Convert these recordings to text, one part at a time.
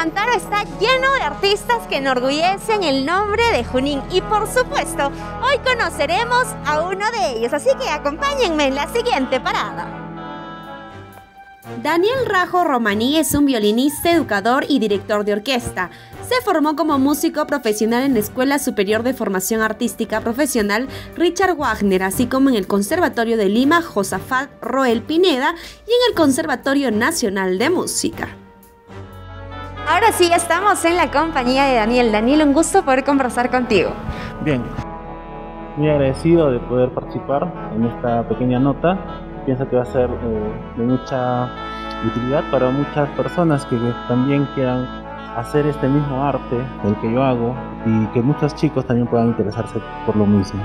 Mantaro está lleno de artistas que enorgullecen el nombre de Junín y por supuesto, hoy conoceremos a uno de ellos, así que acompáñenme en la siguiente parada. Daniel Rajo Romaní es un violinista, educador y director de orquesta. Se formó como músico profesional en la Escuela Superior de Formación Artística Profesional Richard Wagner, así como en el Conservatorio de Lima Josafat Roel Pineda y en el Conservatorio Nacional de Música. Ahora sí, estamos en la compañía de Daniel. Daniel, un gusto poder conversar contigo. Bien, muy agradecido de poder participar en esta pequeña nota. Pienso que va a ser eh, de mucha utilidad para muchas personas que también quieran hacer este mismo arte, el que yo hago, y que muchos chicos también puedan interesarse por lo mismo.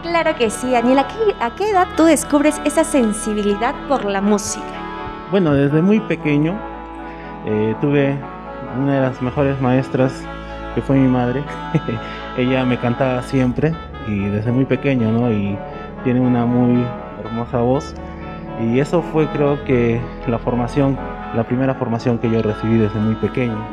Claro que sí, Daniel. ¿A qué, a qué edad tú descubres esa sensibilidad por la música? Bueno, desde muy pequeño eh, tuve una de las mejores maestras que fue mi madre. Ella me cantaba siempre y desde muy pequeño, ¿no? Y tiene una muy hermosa voz. Y eso fue creo que la formación, la primera formación que yo recibí desde muy pequeño.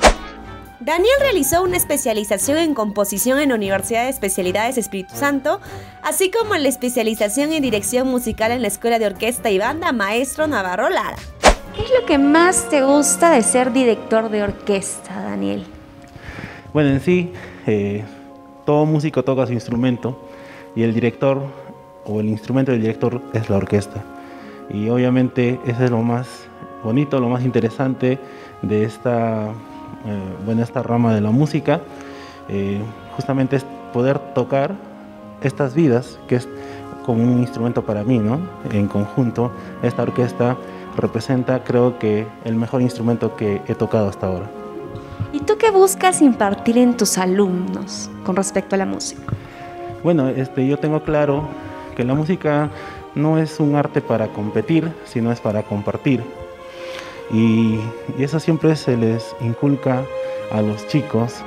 Daniel realizó una especialización en composición en la Universidad de Especialidades Espíritu Santo, así como la especialización en dirección musical en la Escuela de Orquesta y Banda Maestro Navarro Lara. ¿Qué es lo que más te gusta de ser director de orquesta, Daniel? Bueno, en sí, eh, todo músico toca su instrumento y el director o el instrumento del director es la orquesta. Y obviamente eso es lo más bonito, lo más interesante de esta, eh, esta rama de la música. Eh, justamente es poder tocar estas vidas, que es como un instrumento para mí, ¿no? En conjunto, esta orquesta representa creo que el mejor instrumento que he tocado hasta ahora. ¿Y tú qué buscas impartir en tus alumnos con respecto a la música? Bueno, este, yo tengo claro que la música no es un arte para competir, sino es para compartir. Y, y eso siempre se les inculca a los chicos.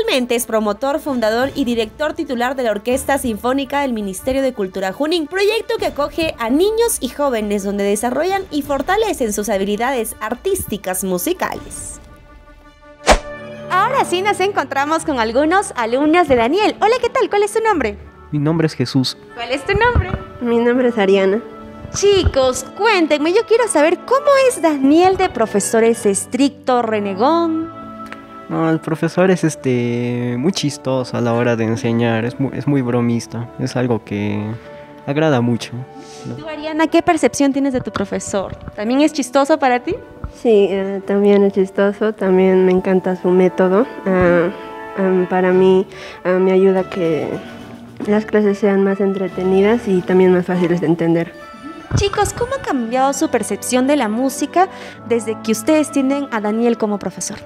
Actualmente es promotor, fundador y director titular de la Orquesta Sinfónica del Ministerio de Cultura Junín, proyecto que acoge a niños y jóvenes donde desarrollan y fortalecen sus habilidades artísticas musicales. Ahora sí nos encontramos con algunos alumnos de Daniel. Hola, ¿qué tal? ¿Cuál es tu nombre? Mi nombre es Jesús. ¿Cuál es tu nombre? Mi nombre es Ariana. Chicos, cuéntenme, yo quiero saber cómo es Daniel de profesor, ¿es estricto, renegón? No, el profesor es este muy chistoso a la hora de enseñar, es muy, es muy bromista, es algo que agrada mucho. Tú, Ariana, ¿qué percepción tienes de tu profesor? ¿También es chistoso para ti? Sí, eh, también es chistoso, también me encanta su método. Ah, ah, para mí ah, me ayuda a que las clases sean más entretenidas y también más fáciles de entender. Chicos, ¿cómo ha cambiado su percepción de la música desde que ustedes tienen a Daniel como profesor?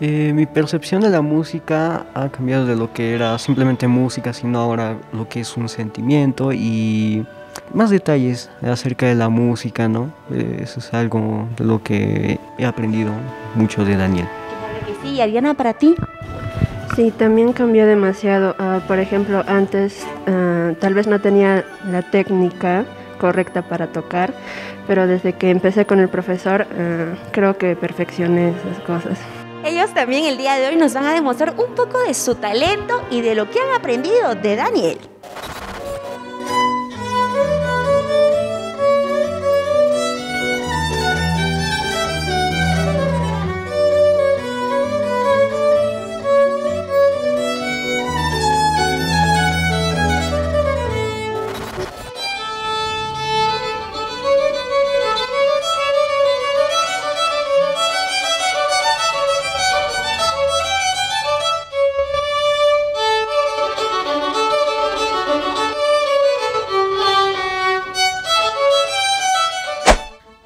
Eh, mi percepción de la música ha cambiado de lo que era simplemente música, sino ahora lo que es un sentimiento y más detalles acerca de la música, ¿no? Eh, eso es algo de lo que he aprendido mucho de Daniel. Sí, Ariana, para ti. Sí, también cambió demasiado. Ah, por ejemplo, antes ah, tal vez no tenía la técnica correcta para tocar, pero desde que empecé con el profesor ah, creo que perfeccioné esas cosas. Ellos también el día de hoy nos van a demostrar un poco de su talento y de lo que han aprendido de Daniel.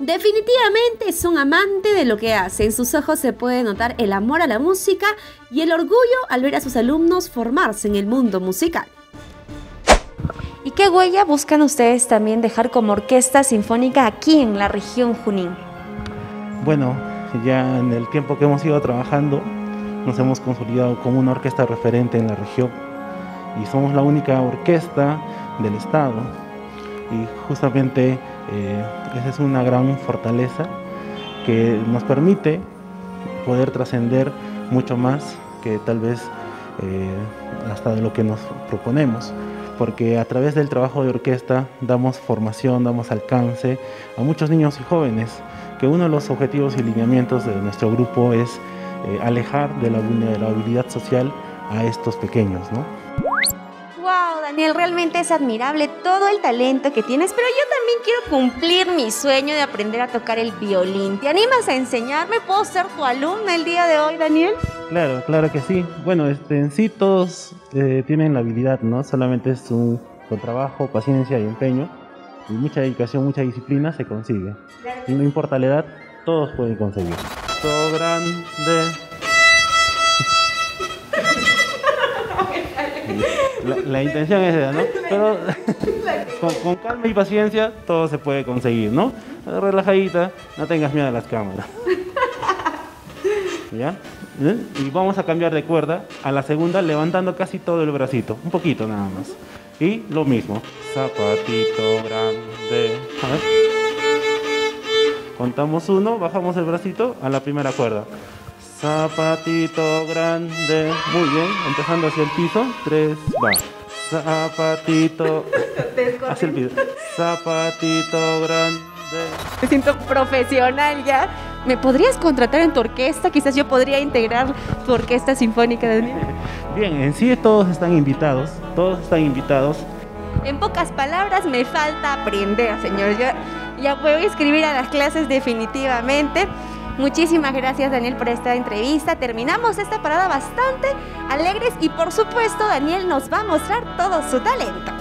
Definitivamente es un amante de lo que hace. En sus ojos se puede notar el amor a la música y el orgullo al ver a sus alumnos formarse en el mundo musical. ¿Y qué huella buscan ustedes también dejar como orquesta sinfónica aquí en la región Junín? Bueno, ya en el tiempo que hemos ido trabajando, nos hemos consolidado como una orquesta referente en la región y somos la única orquesta del estado y justamente eh, esa es una gran fortaleza que nos permite poder trascender mucho más que tal vez eh, hasta de lo que nos proponemos porque a través del trabajo de orquesta damos formación, damos alcance a muchos niños y jóvenes, que uno de los objetivos y lineamientos de nuestro grupo es eh, alejar de la vulnerabilidad social a estos pequeños, ¿no? Daniel, realmente es admirable todo el talento que tienes, pero yo también quiero cumplir mi sueño de aprender a tocar el violín. ¿Te animas a enseñarme? ¿Puedo ser tu alumna el día de hoy, Daniel? Claro, claro que sí. Bueno, este, en sí todos eh, tienen la habilidad, ¿no? Solamente es un, con trabajo, paciencia y empeño y mucha dedicación, mucha disciplina se consigue. Y no importa la edad, todos pueden conseguir. Todo grande. La, intención es esa, ¿no? Pero con, con, calma y paciencia todo se puede conseguir, ¿no? Relajadita, no tengas miedo a las cámaras. ¿Ya? ¿Eh? Y vamos a cambiar de cuerda a la segunda levantando casi todo el bracito, un poquito nada más. Y lo mismo, zapatito grande. A ver. Contamos uno, bajamos el bracito a la primera cuerda. Zapatito grande. Muy bien, empezando hacia el piso. Tres, va. Zapatito. hacia el piso. Zapatito grande. Me siento profesional ya. ¿Me podrías contratar en tu orquesta? Quizás yo podría integrar tu orquesta sinfónica, Daniel. Bien, en sí todos están invitados, todos están invitados. En pocas palabras, me falta aprender, señor. Yo ya voy a escribir a las clases definitivamente. Muchísimas gracias Daniel por esta entrevista. Terminamos esta parada bastante alegres y por supuesto Daniel nos va a mostrar todo su talento.